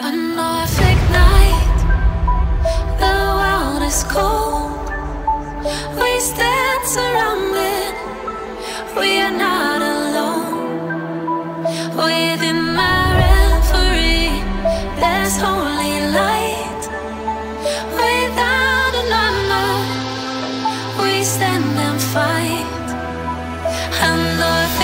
An Orphic night. The world is cold. We stand surrounded. We are not alone. Within my reverie There's holy light. Without a number, We stand and fight. An Orphic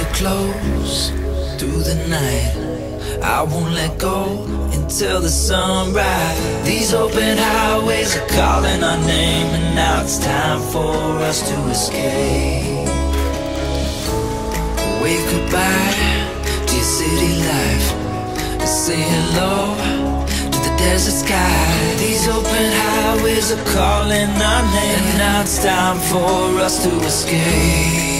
You close through the night. I won't let go until the sunrise. These open highways are calling our name, and now it's time for us to escape. Wave goodbye to your city life. Say hello to the desert sky. These open highways are calling our name, and now it's time for us to escape.